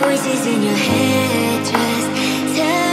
Voices in your head just tell